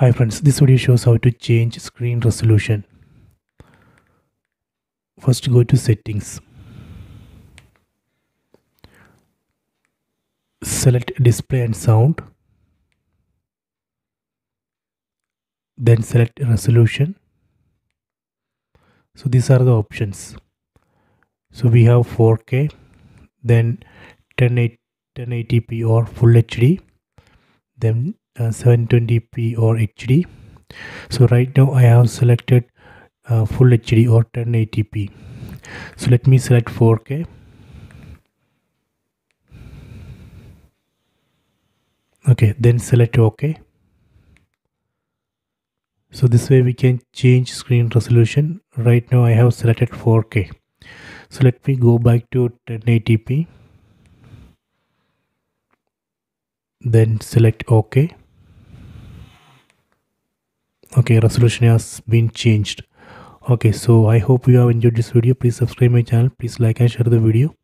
Hi friends, this video shows how to change screen resolution. First go to settings. Select display and sound. Then select resolution. So these are the options. So we have 4K, then 1080p or Full HD, then uh, 720p or HD. So right now I have selected uh, Full HD or 1080p. So let me select 4K. Okay, then select OK. So this way we can change screen resolution. Right now I have selected 4K. So let me go back to 1080p. Then select OK. Okay resolution has been changed. Okay so i hope you have enjoyed this video. Please subscribe my channel. Please like and share the video